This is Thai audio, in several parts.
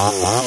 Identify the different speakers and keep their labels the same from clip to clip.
Speaker 1: Oh,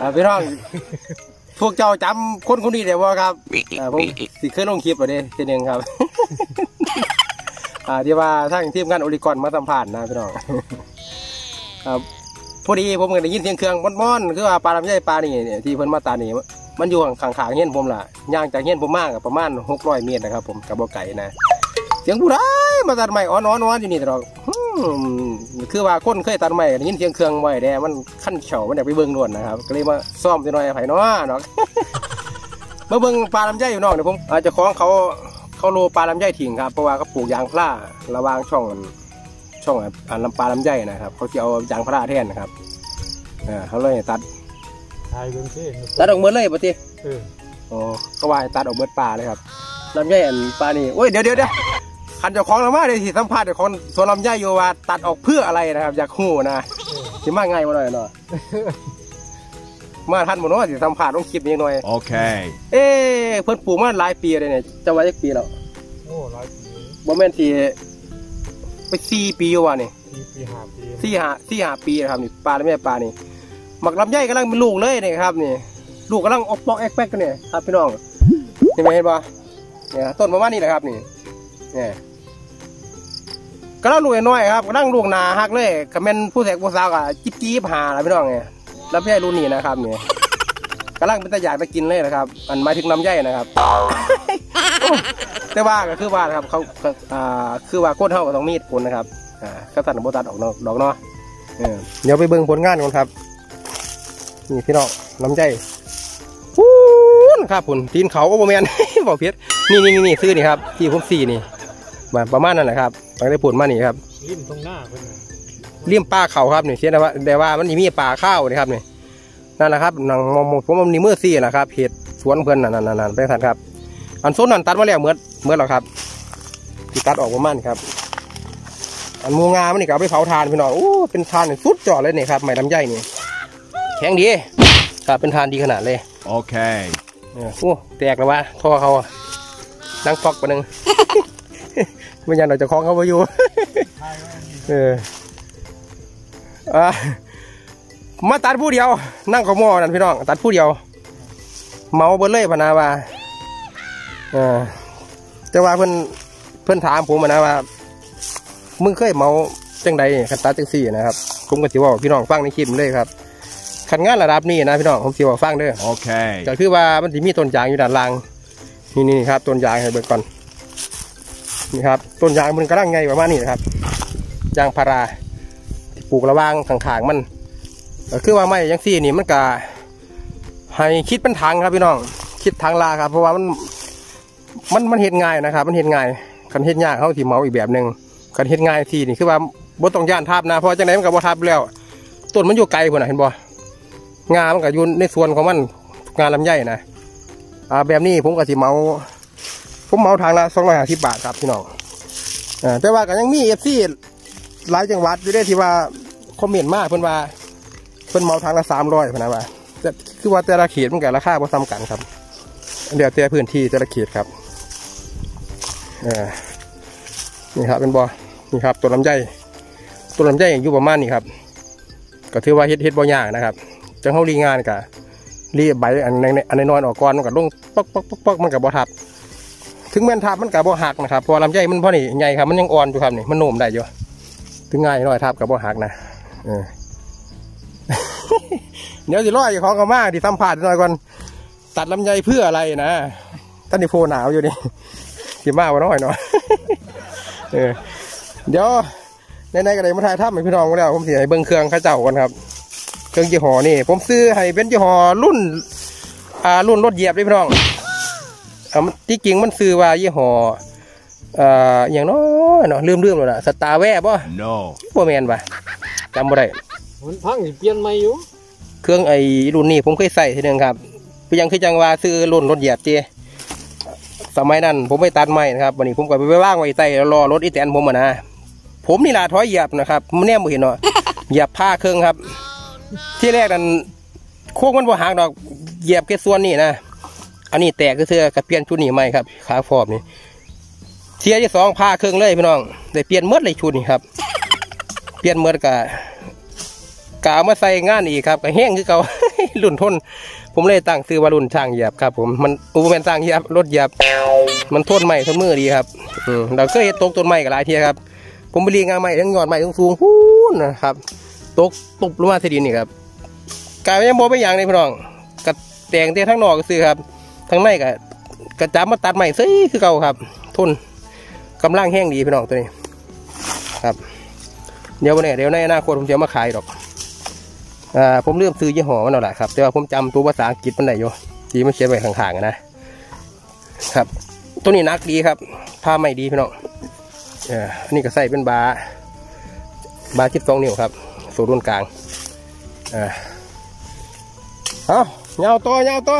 Speaker 1: อ่าพี่น้อง พวกเจ้าจำคนคนนี้ได้บ่ครับอ่าผมสิเคยลงคลิปไปเด้ทีหนึงครับ อ่าที่ว่าทางทีมงานโอลิกอนมาสัมภาษณ์นะพี่น้องครับพอดีผมก็ได้ยินเสียงเครื่องม่อนๆคือว่าปลาลำไยปลานี่เนี่ยที่เพิ่นมาตานี่มันอยู่ข้างๆเฮียนผมล่ะย่างจากเฮียนผมมากประมาณ600เมตรนะครับ ผมกับบ่ไก่นะ เสียงผู้ใดมาตัดไม้อ่อนๆๆอยู่นี่ตลอดอืม คือว่าคนเคยตัดไม้ได้ยินเสียงเครื่องไว้แด่มันขั้นเฉามันอยากไปเบิ่งนวดนะครับก็เลยมาซ่อมจักหน่อยไผเนาะเนาะมาเบิ่งปลาลำไยอยู่นอกเดี๋ยวผมอาจจะคล้องเขาเขาโลปลาลำไยทิ้งครับเพราะว่าเขาปลูกยางพาราระหวางช่องอันช่องอันลำปลาลำไยนะครับ เขาจะเอายางพาราแทนนะครับอ่าเขาเลยตัด
Speaker 2: ทายเบิ่งซิ
Speaker 1: ตัดออกหมดเลยปะติ
Speaker 2: เออ
Speaker 1: อ๋อก็ว่าให้ตัดออกหมดปลาเลยครับลำไยอันปลานี่โอ้ยเดี๋ยวเดี๋ยวเดี๋ยว คันเจ้าของลำมาเลยสิสัมภาษณ์เจ้าของสวนลำไยอยู่ว่าตัดออกเพื่ออะไรนะครับอยากหู้นะสิมาง่ายมาหน่อยเนาะมาทันหมดเนาะสิสัมภาษณ์ลงคลิปนี้หน่อย
Speaker 3: Okay.
Speaker 1: เอ๊ะเพิ่นปลูกมาหลายปีเลยเนี่ยจะว่าจักปีแล้ว
Speaker 2: โอ้หลายปี
Speaker 1: บ่แม่นสิไปสี่ปีอยู่ว่ะนี่
Speaker 2: ปีปีห้าปี
Speaker 1: สี่ห้าสี่ห้าปีนะครับนี่ปลาแม่ปลานี่หมักลำไยกำลังเป็นลูกเลยนี่ครับนี่ลูกกำลังออกปอกแอกแป๊กกันเนี่ยครับพี่น้องนี่ไม่เห็นปะเนี่ยต้นประมาณนี้แหละครับนี่เนี่ย กำลังลูกน้อยครับกำลังลูกนาฮักเลยคอมเมนผู้แสกผู้สาวกับจิ๊บจี๊บหาแล้วพี่น้องเนี่ยลำไยรุ่นนี้นะครับเนี่ยกำลังเป็นตะอยากไปกินเลยนะครับ อันหมายถึงลำไยนะครับ แต่ว่าก็คือว่าครับเขาอ่าคือว่าโคตรเท่ากับต้องมีดผลนะครับอ่าก็ตัดโบตัดออกนาะดอกเนาะเออเดี๋ยวไปเบิ่งผลงานกันครับนี่พี่น้องน้ำใจฟูนครับผุนตีนเขาโอ้โหแมนบอกเพียรนี่นี่นี่ซื้อนี่ครับที่ผมสี่นี่ประมาณนั้นแหละครับ ตอนได้ผลมานี่ครับ
Speaker 2: ริมตรงหน้าเพิ่นน่ะ
Speaker 1: เลี่ยมปลาเขาครับนี่เสียแต่ว่าแต่ว่ามันนี่มีปลาข้าวนี่ครับนี่นั่นแหละครับหนังมอมผมมันนี่มือซี่นะครับเห็ดสวนเพื่อนนั่นนั่นนั่นนั่นไปทันครับ อันโซนนั่นตัดมาแล้วเมื่อเมื่อแล้วครับที่ตัดออกประมาณครับ อันหมูงามันนี่ก็เอาไปเผาทานพี่น้องโอ้เป็นทานนี่สุดจอดเลยนี่ครับไม่ลำไยนี่แข็งดีครับเป็นทานดีขนาดเลย
Speaker 3: Okay.
Speaker 1: เนี่ยโอ้แตกแล้ววะท่อเขาอะนั่งฟอกไปหนึ่ง ไม่ยันเราจะคล้องเขาไปอยู่เอออะมาตัดผู้เดียว นั่งขโมอนั่นพี่น้อง ตัดผู้เดียว เมาเบิ้เลยพะนาว่าเออแต่ว่าเพิ่นเพิ่นถามผมอะนะว่า มึงเคยเมาจังใดคันตัดจังสี่นะครับ ผมก็สิเว่าพี่น้องฟังในคลิปเลยครับคันงานระดับนี้นะพี่น้องผมสิเว่าฟังเด้อ
Speaker 3: Okay.
Speaker 1: ก็คือว่ามันจะมีต้นยางอยู่ด้านล่าง นี่นี่ครับต้นยางให้เบิกก่อน นี่ครับ ต้นยางมันกำลังไงประมาณนี้นะครับ ยางพาราที่ปลูกระว่างข้างๆมันก็คือว่าไม่ยังซี่นี่มันก็ให้คิดเป็นทางครับพี่น้อง คิดทางลาครับ เพราะว่ามันมันมันเห็นง่ายนะครับ มันเห็นง่ายคันเห็นยากเขาที่เมาอีกแบบหนึ่งคันเห็นง่ายที่นี่คือว่าบ่ต้องย่านทับนะเพราะจังไหนมันก็บ่ทับแล้วต้นมันอยู่ไกลพุ่นนะเห็นบ่งามันก็อยู่ในส่วนของมันงานลำไยนะอ่าแบบนี้ผมก็สิเมา ผมเมาทางละสองร้อยห้าสิบบาทครับพี่น้องอ่าแต่ว่าก็ยังมีเอฟซีหลายจังหวัดอยู่ได้ที่ว่าคอมเมนต์มากเพิ่นว่าเพิ่นเมาทางละสามร้อยพนะว่าแต่คือว่าแต่ละเขตมันก็ราคาบ่ซ้ำกันครับเดี๋ยวแต่พื้นที่แต่ละเขตครับอ่านี่ครับเป็นบอนี่ครับตัวลำไยตัวลำไยอยู่ประมาณนี้ครับ ก็ถือว่าเฮ็ดเฮ็ดบ่ยากนะครับจังเฮารีงานกะรีบใบอันในอันน้อยๆออกก่อนมันก็ลงปอกปอกปอกปอกมันก็บ่ทับ ถึงแม่นทับมันก็บ่หักนะครับพราะว่าลำไยมันพอนี่ใหญ่ครับมันยังอ่อนอยู่ครับนี่มันโน้มได้อยู่ถึงง่ายน้อยทับก็บ่หักนะเออเดี๋ยวสิร้อยของเขามาที่สัมผัสหน่อยก่อนตัดลำไยเพื่ออะไรนะท่านนี่โฟหนาวอยู่นี่สิมากว่าน้อยหน่อยเออเดี๋ยวในในกระไดมาถ่ายทำให้พี่น้องมาแล้วผมสิให้เบิ้งเครื่องข้าเจ้าก่อนครับ เครื่องยี่ห้อนี่ผมซื้อให้เป็นยี่ห้อรุ่น อ่ารุ่นรถเหยียบเลยพี่น้อง อ่ามันที่จริงมันซื้อว่ายี่ห้ออ่าอย่างน้อยเนาะลืมลืมแล้วนะสตาร์แวร์ป่ะ
Speaker 3: No.
Speaker 1: บ่แมนป่ะจำบ่ได้
Speaker 2: มันพังสิเปลี่ยนใหม่อยู่
Speaker 1: เครื่องไอ้รุ่นนี้ผมเคยใส่ทีหนึงครับไปยังคือจังว่าซื้อรุ่นรถเหยียบเจสมัยนั้นผมไปตัดไม้นะครับวันนี้ผมก็ไปว่างไว้ใต้แล้วรอรถอีแตนผมอะนะผมนี่ล่ะถอยเหยียบนะครับมันแน่บ่เห็นเนาะเหยียบผ้าเครื่องครับ ที่แรกนั้นโค้งมันบ่หักดอกเหยียบแค่ส่วนนี้นะ อันนี้แตกก็เสื้อกระเปียนชุดนี้ใหม่ครับขาฟอบนี่เทียที่สองผ้าเครื่องเลยพี่น้องได้เปลี่ยนเมดเลยชุดนี้ครับ เปลี่ยนเมดกะกเอามาใส่งานอีกครับก็แห้งคือเก่ารุ่นทน ผมเลยตั้งซื้อว่ารุ่นช่างหยียบครับ ผมมันอุปกรณ์ช่างหยียบรถหยียบมันทนใหม่ทนมือดีครับอืมเราเคยเห็นตกต้นไม้กับหลายเทียครับ ผมไปเรียงงานใหม่ทั้งยอดใหม่ทั้งสูงพูนนะครับตกตุบลงมาที่ดินนี่ครับกลายเป็นยังโบไปอย่างเลยพี่น้องกระแตงเตี้ยทั้งนอกก็ซื้อครับ ทั้งในก็กระจับมาตัดใหม่ซื้อคือเก่าครับ ทุนกำลังแห้งดีพี่น้องตัวนี้ครับ เดี๋ยววันนี้เดี๋ยวในอนาคตผมจะมาขายดอกอ่าผมเริ่มซื้อยี่ห้อมันเอาแหละครับแต่ว่าผมจำตัวภาษาอังกฤษมันได้อยู่ที่มันเขียนไว้ข้างๆนะครับ ตัวนี้นักดีครับผ้าไม่ดีพี่น้องอ่าอันนี้ก็ใส่เป็นบาบาร์คิดสองนิ้วครับ สูตรรุ่นกลางอ่าเอาเงาตัวเงาตัว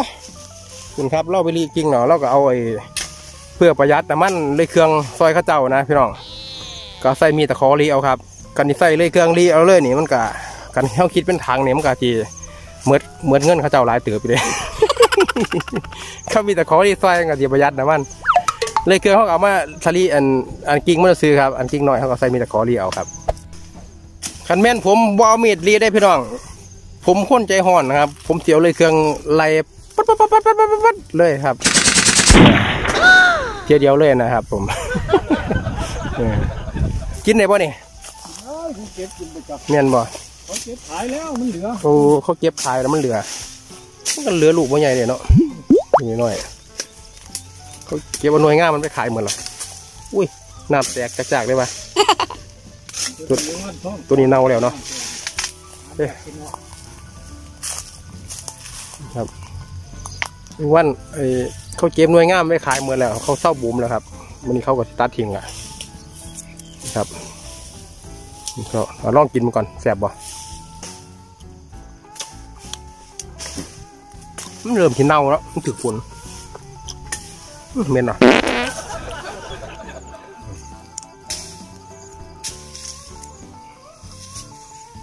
Speaker 1: คุณครับเราไปรีกิ้งเนาะเราก็เอาไอ้เพื่อประหยัดน้ำมันเลยเครื่องซอยข้าวเจ้านะพี่น้องก็ใส่มีตะขอรีเอาครับกันที่ใส่เลยเครื่องรีเอาเลยนี่มันก็กันเขาคิดเป็นทางเนี่ยมันก็จีเหมือนเหมือนเงินเขาเจ้าหลายเตือไปเลยเขามีต่ขอที่ซอยกับจีประหยัดนะมันเลยเครื่องเขาเอามาสลีอันอันกิ่งมันซื้อครับอันกิ่งน้อยเขาก็ใส่มีต่ขอรีเอาครับคันแม่นผมบอามีดรีได้พี่น้อง ผมค้นใจห่อนนะครับ ผมเสียวเลยเครื่องไล่ ปัดปัดปัดปัดปัดปัดปัดเลยครับเทียเดียวเลยนะครับ ผมกินได้ป่ะนี่
Speaker 2: เอ้ยเนี
Speaker 1: ยนบ่
Speaker 2: เขาเก็บขายแล้วมันเหลือ
Speaker 1: โอ้เขาเก็บขายแล้วมันเหลือมันก็เหลือลูกบ่ใหญ่เลยเนาะนี่น้อยเขาเก็บเอาหน่วยงานมันไปขายเหมือนหรออุ้ยน้ำแตกจากๆเลยปะ
Speaker 2: ตัวเหลือเงินทอง
Speaker 1: ตัวนี้เน่าแล้วเนาะเอ้ยครับ วันไอ้เขาเก็บหน่วยงานไปขายเหมือนแล้ว เขาเศร้าบูมแล้วครับวันนี้เขาก็สิตัดทิ้งอะครับก็เอาลองกินมันก่อนแสบบ่มันเริ่มที่เน่าแล้วมันถึกฝนเม็นอะ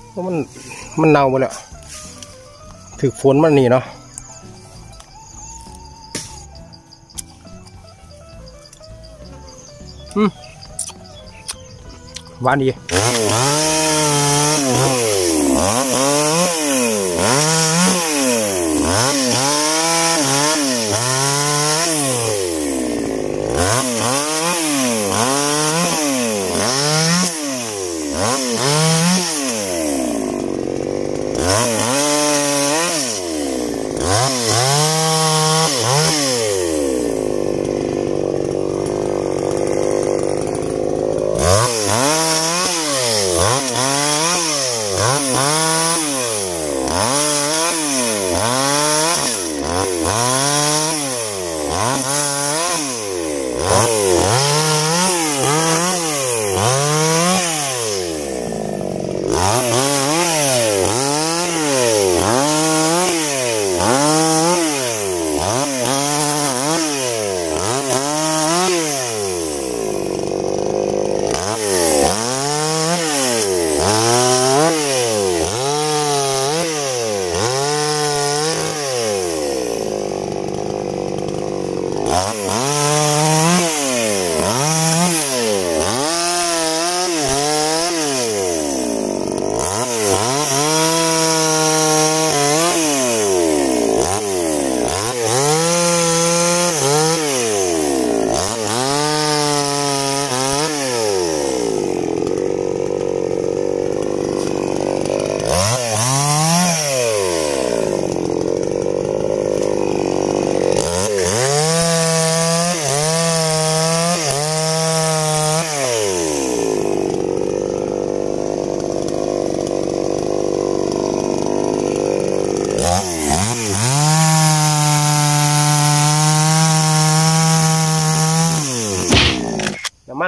Speaker 1: เพราะมันมันเน่าหมดแล้วถึกฝนมันนี่เนาะ หวานดี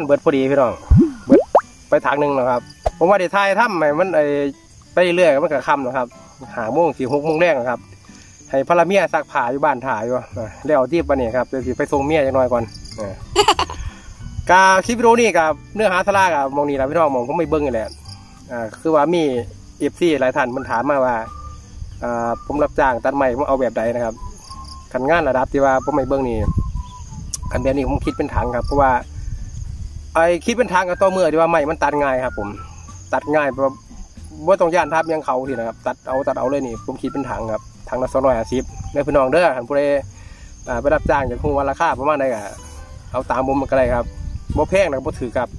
Speaker 1: เบิดพอดีพี่น้องเบิดไปทางหนึ่งนะครับ ผมว่าเดี๋ยวทายถ้ำให้มันไอไปเรื่อยมันก็ค่ำนะครับหาโมงสี่หกโมงแรกนะครับ ให้พระเมียซักผ้าอยู่บ้านถ่ายอยู่อะแล้วที่ปะเนี่ยครับเดี๋ยวสิไปส่งเมียจังหน่อยก่อนกาคลิปวิดีโอนี่กับเนื้อหาสาระกับมองนี่แหละพี่น้องมองผมไม่เบิ้งนี่แหละอ่าคือว่ามีเอฟซีหลายท่านมันถามมาว่าอ่าผมรับจ้างตัดไม้ผมเอาแบบใดนะครับขันงานระดับที่ว่าผมไม่เบิ้งนี่ขันแบบนี้ผมคิดเป็นถังครับเพราะว่า ไอ้คิดเป็นทางกับต่อเมื่อที่ว่าไม้มันตัดง่ายครับ ผม ตัดง่ายแบบว่าต้องย่านทับยังเขาทีนะครับตัดเอาตัดเอาเลยนี่ผมคิดเป็นถังครับถังละสองร้อยห้าสิบในพี่น้องเด้อท่านผู้ใดไปรับจ้างจากคงวันราคาประมาณใดก็เอาตามผมมันก็ได้ครับบ่แพงนะบ่ถือครับ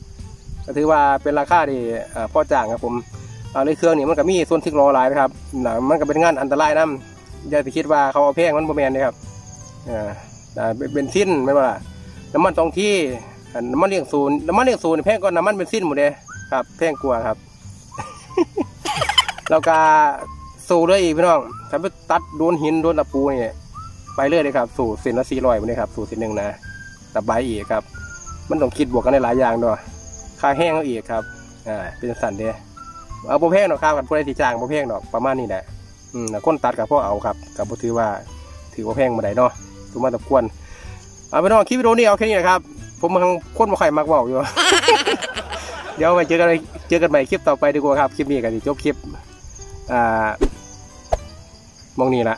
Speaker 1: ก็ถือว่าเป็นราคาที่อ่าพอจ้างครับผมเอาในเครื่องนี่มันก็มีส่วนทึกรอหลายนะครับนะมันก็เป็นงานอันตรายนะอย่าไปคิดว่าเขาเอาแพงมันบ่แมนเลยครับอ่าเป็นเบนซินไม่ว่าล่ะน้ำมันสองที่ น้ำมันเลี้ยงศูนย์น้ำมันเลี้ยงศูนย์แพงกว่าน้ำมันเบนซินหมดเลยครับ แพงกว่าครับ แล้วก็สูเลยอีกพี่น้องถ้าไปตัดโดนหินโดนตะปูนี่ไปเรื่อยเลยครับ สู่เส้นละสี่ร้อยเลยครับ สู่เส้นหนึ่งนะตะไบอีกครับ มันต้องคิดบวกกันในหลายอย่างด้วยค่าแห้งเอาอีกครับ อ่า เป็นสันเด้เอาโปรแพงหรอกครับกับผู้ใดที่จ้างโปรแพงหรอกประมาณนี้แหละอืมแล้วคนตัดกับพวกเอาครับกับบ่ถือว่าถือว่าแพงมาได้เนาะถือมาตะกวนเอาไปน้องคลิปวิดีโอนี้เอาแค่นี้นะครับ ผมมังคนมาไข่อยมักเบาอยู่ เดี๋ยวไปเจอกันเจอกันใหม่คลิปต่อไปดีกว่าครับ คลิปนี้กันจบคลิปอ่ามองนี่ละ